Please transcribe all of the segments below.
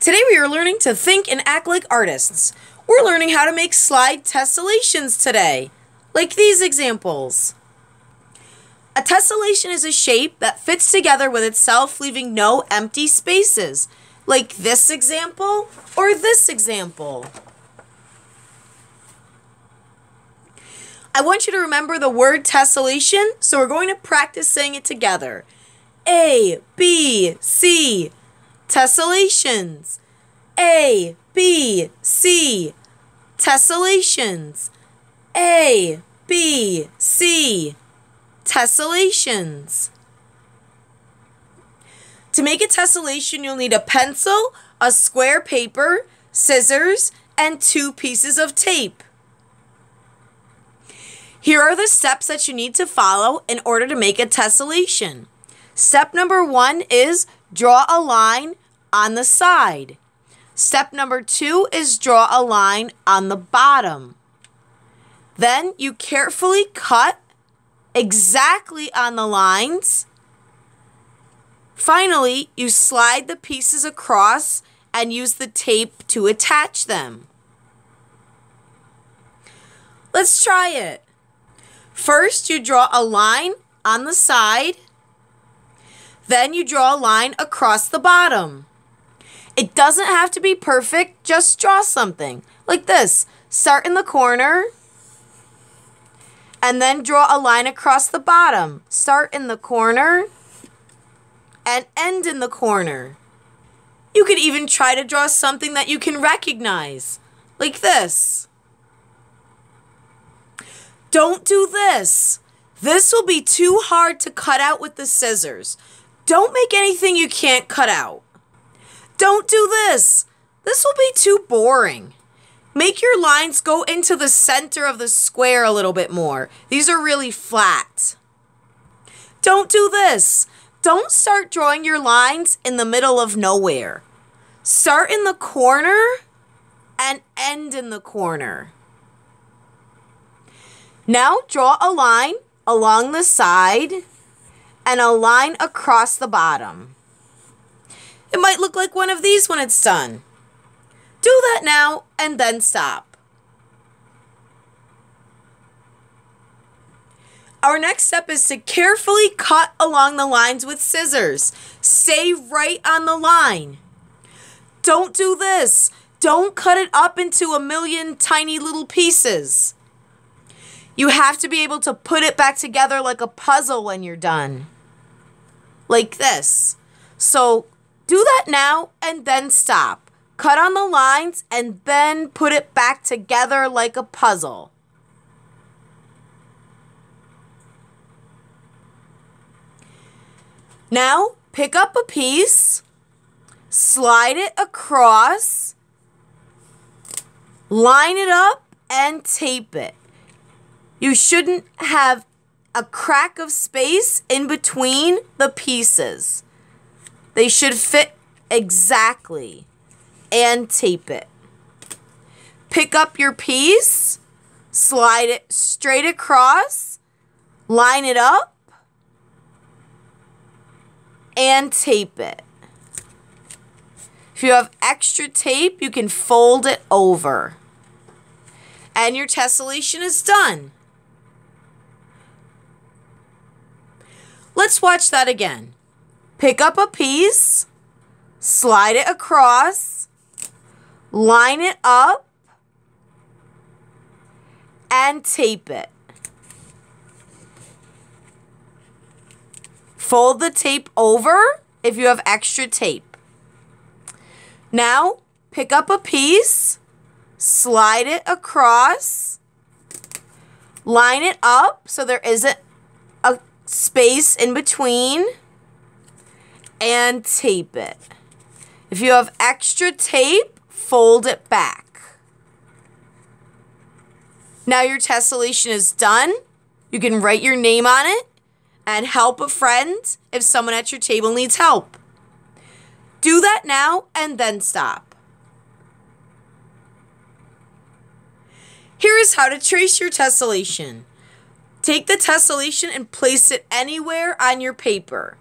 Today we are learning to think and act like artists. We're learning how to make slide tessellations today, like these examples. A tessellation is a shape that fits together with itself, leaving no empty spaces, like this example or this example. I want you to remember the word tessellation, so we're going to practice saying it together. A, B, C, tessellations. A, B, C, tessellations. A, B, C, tessellations. To make a tessellation, you'll need a pencil, a square paper, scissors, and two pieces of tape. Here are the steps that you need to follow in order to make a tessellation. Step number one is draw a line on the side. Step number two is draw a line on the bottom. Then you carefully cut exactly on the lines. Finally, you slide the pieces across and use the tape to attach them. Let's try it. First, you draw a line on the side. Then you draw a line across the bottom. It doesn't have to be perfect, just draw something. Like this. Start in the corner. And then draw a line across the bottom. Start in the corner. And end in the corner. You could even try to draw something that you can recognize. Like this. Don't do this. This will be too hard to cut out with the scissors. Don't make anything you can't cut out. Don't do this. This will be too boring. Make your lines go into the center of the square a little bit more. These are really flat. Don't do this. Don't start drawing your lines in the middle of nowhere. Start in the corner and end in the corner. Now draw a line along the side and a line across the bottom. It might look like one of these when it's done. Do that now and then stop. Our next step is to carefully cut along the lines with scissors. Stay right on the line. Don't do this. Don't cut it up into a million tiny little pieces. You have to be able to put it back together like a puzzle when you're done. Like this. So do that now and then stop. Cut on the lines and then put it back together like a puzzle. Now, pick up a piece, slide it across, line it up, and tape it. You shouldn't have a crack of space in between the pieces. They should fit exactly and tape it. Pick up your piece, slide it straight across, line it up, and tape it. If you have extra tape, you can fold it over. And your tessellation is done. Let's watch that again. Pick up a piece, slide it across, line it up, and tape it. Fold the tape over if you have extra tape. Now, pick up a piece, slide it across, line it up so there isn't a space in between and tape it. If you have extra tape, fold it back. Now your tessellation is done. You can write your name on it and help a friend if someone at your table needs help. Do that now and then stop. Here is how to trace your tessellation. Take the tessellation and place it anywhere on your paper.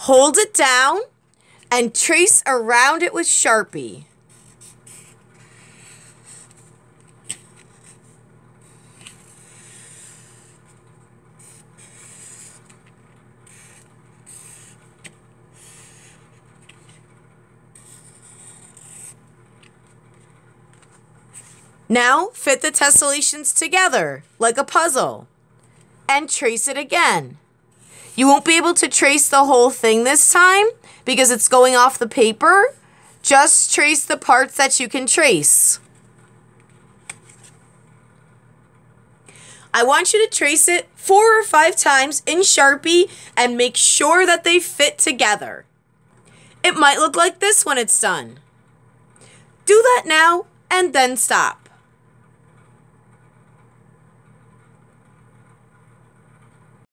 Hold it down, and trace around it with Sharpie. Now fit the tessellations together like a puzzle and trace it again. You won't be able to trace the whole thing this time because it's going off the paper. Just trace the parts that you can trace. I want you to trace it four or five times in Sharpie and make sure that they fit together. It might look like this when it's done. Do that now and then stop.